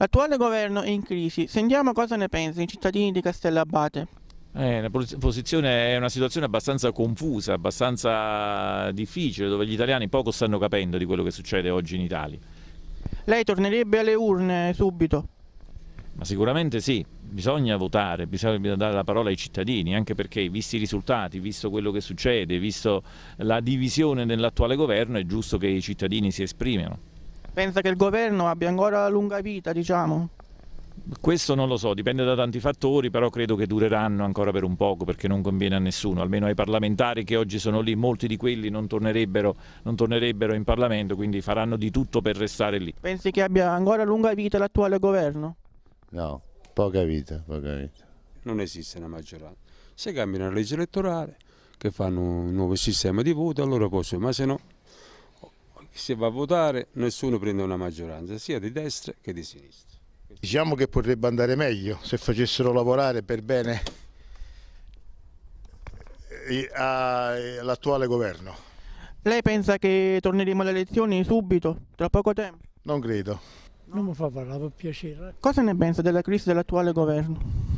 L'attuale governo è in crisi. Sentiamo cosa ne pensano i cittadini di Castellabate. Posizione, è una situazione abbastanza confusa, abbastanza difficile, dove gli italiani poco stanno capendo di quello che succede oggi in Italia. Lei tornerebbe alle urne subito? Ma sicuramente sì, bisogna votare, bisogna dare la parola ai cittadini, anche perché visti i risultati, visto quello che succede, visto la divisione nell'attuale governo, è giusto che i cittadini si esprimano. Pensa che il governo abbia ancora lunga vita, diciamo? Questo non lo so, dipende da tanti fattori, però credo che dureranno ancora per un poco perché non conviene a nessuno, almeno ai parlamentari che oggi sono lì, molti di quelli non tornerebbero, non tornerebbero in Parlamento, quindi faranno di tutto per restare lì. Pensi che abbia ancora lunga vita l'attuale governo? No, poca vita, poca vita. Non esiste una maggioranza. Se cambiano la legge elettorale, che fanno un nuovo sistema di voto, allora possono, ma se no, se va a votare nessuno prende una maggioranza, sia di destra che di sinistra. Diciamo che potrebbe andare meglio se facessero lavorare per bene all'attuale governo. Lei pensa che torneremo alle elezioni subito, tra poco tempo? Non credo. Non mi fa parlare per piacere. Cosa ne pensa della crisi dell'attuale governo?